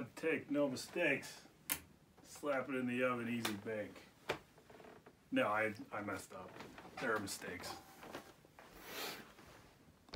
One take, no mistakes. Slap it in the oven, easy bake. No, I, I messed up. There are mistakes.